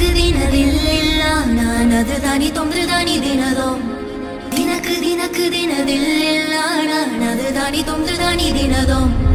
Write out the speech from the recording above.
எனக்கு தினதில் இல்லா நான் அதுதானி தொன்றுதானி தினதோம் தினக்கு தினக்கு தினதில் இல்லா நான் அதுதானி தொன்றுதானி தினதோம்